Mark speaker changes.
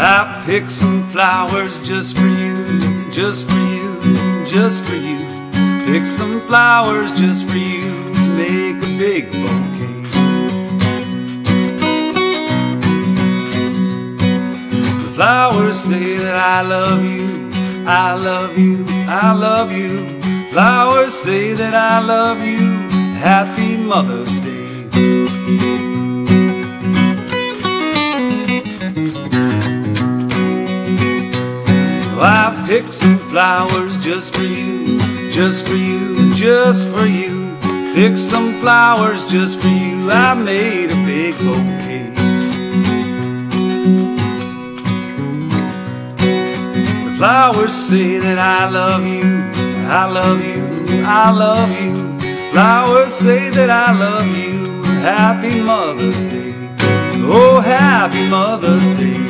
Speaker 1: I picked some flowers just for you, just for you, just for you. Pick some flowers just for you to make a big bouquet. The flowers say that I love you, I love you, I love you. Flowers say that I love you. Happy Mother's Day. I picked some flowers just for you, just for you, just for you. Picked some flowers just for you. I made a big bouquet. The flowers say that I love you, I love you, I love you. Flowers say that I love you. Happy Mother's Day. Oh, happy Mother's Day.